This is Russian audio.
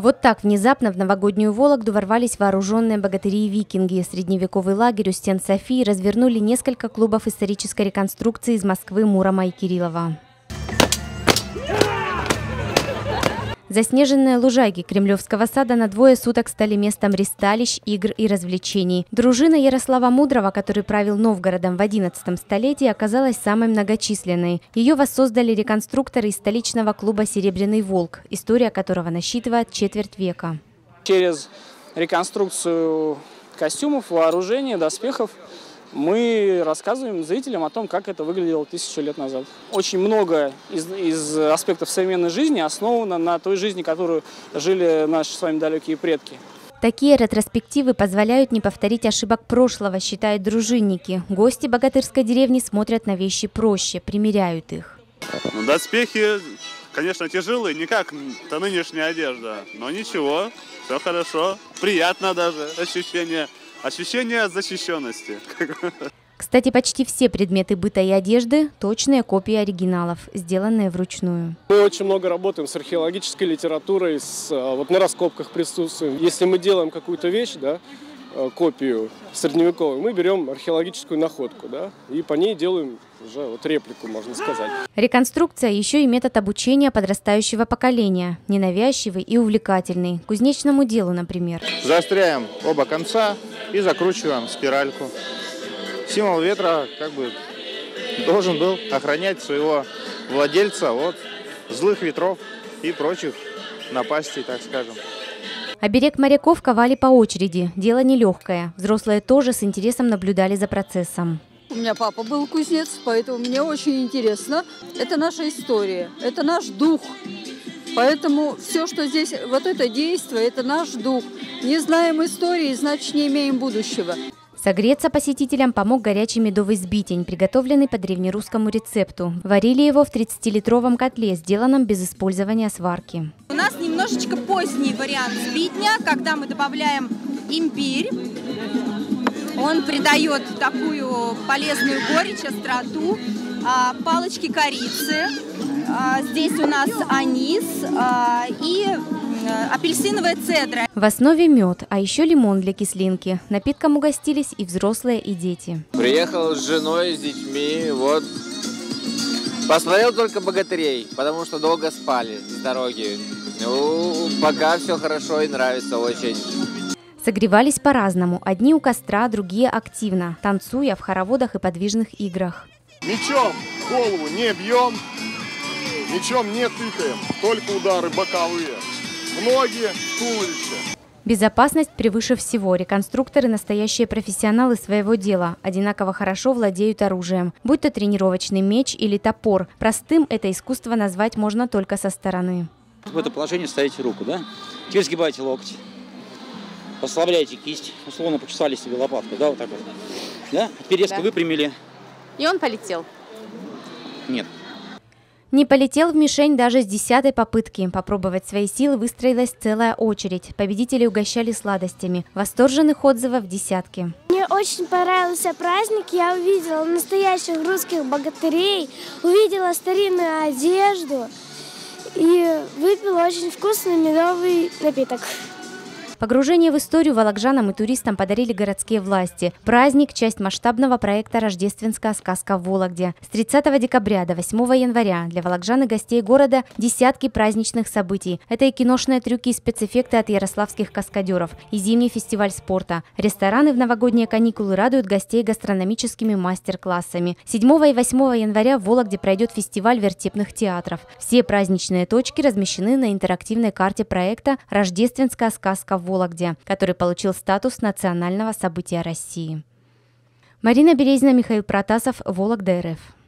Вот так внезапно в новогоднюю Вологду ворвались вооруженные богатыри и викинги. Средневековый лагерь у стен Софии развернули несколько клубов исторической реконструкции из Москвы, Мурома и Кириллова. Заснеженные лужайки Кремлевского сада на двое суток стали местом ристалищ, игр и развлечений. Дружина Ярослава Мудрого, который правил Новгородом в XI столетии, оказалась самой многочисленной. Ее воссоздали реконструкторы из столичного клуба «Серебряный волк», история которого насчитывает четверть века. Через реконструкцию костюмов, вооружения, доспехов мы рассказываем зрителям о том, как это выглядело тысячу лет назад. Очень много из, из аспектов современной жизни основано на той жизни, которую жили наши с вами далекие предки. Такие ретроспективы позволяют не повторить ошибок прошлого, считают дружинники. Гости богатырской деревни смотрят на вещи проще, примеряют их. Ну, доспехи, конечно, тяжелые, не как та нынешняя одежда, но ничего, все хорошо, приятно даже ощущение ощущение защищенности. Кстати, почти все предметы быта и одежды – точные копии оригиналов, сделанные вручную. Мы очень много работаем с археологической литературой, с, а, вот на раскопках присутствуем. Если мы делаем какую-то вещь, да, копию средневековую, мы берем археологическую находку, да, и по ней делаем уже вот реплику, можно сказать. Реконструкция еще и метод обучения подрастающего поколения, ненавязчивый и увлекательный, кузнечному делу, например. Заостряем оба конца и закручиваем спиральку. Символ ветра как бы должен был охранять своего владельца от злых ветров и прочих напастей, так скажем. Оберег моряков ковали по очереди. Дело нелегкое. Взрослые тоже с интересом наблюдали за процессом. У меня папа был кузнец, поэтому мне очень интересно. Это наша история, это наш дух. Поэтому все, что здесь, вот это действие, это наш дух. Не знаем истории, значит не имеем будущего. Согреться посетителям помог горячий медовый сбитень, приготовленный по древнерусскому рецепту. Варили его в 30-литровом котле, сделанном без использования сварки. У нас немножечко поздний вариант сбитня, когда мы добавляем имбирь. Он придает такую полезную горечь, остроту. А, палочки корицы. А, здесь у нас анис а, и Э, апельсиновая цедра. В основе мед, а еще лимон для кислинки. Напитком угостились и взрослые, и дети. Приехал с женой, с детьми, вот. Посмотрел только богатырей, потому что долго спали с дороги. Ну, пока все хорошо и нравится очень. Согревались по-разному. Одни у костра, другие активно, танцуя в хороводах и подвижных играх. Мечом голову не бьем, мечом не тыкаем, только удары боковые ноги, туловище. Безопасность превыше всего. Реконструкторы – настоящие профессионалы своего дела. Одинаково хорошо владеют оружием. Будь то тренировочный меч или топор. Простым это искусство назвать можно только со стороны. В это положение ставите руку, да? Теперь сгибаете локоть. Послабляете кисть. Условно почесали себе лопатку, да, вот так вот. Да? Теперь резко да. выпрямили. И он полетел? Нет. Не полетел в мишень даже с десятой попытки. Попробовать свои силы выстроилась целая очередь. Победители угощали сладостями. Восторженных отзывов десятки. Мне очень понравился праздник. Я увидела настоящих русских богатырей, увидела старинную одежду выпила очень вкусный медовый напиток. Погружение в историю волокжанам и туристам подарили городские власти. Праздник – часть масштабного проекта «Рождественская сказка в Вологде». С 30 декабря до 8 января для волокжан и гостей города десятки праздничных событий. Это и киношные трюки и спецэффекты от ярославских каскадеров, и зимний фестиваль спорта. Рестораны в новогодние каникулы радуют гостей гастрономическими мастер-классами. 7 и 8 января в Вологде пройдет фестиваль вертепных театров. Все праздничные точки размещены на интерактивной карте проекта «Рождественская сказка в Вологде, который получил статус национального события России. Марина Березина, Михаил Протасов, Вологда РФ.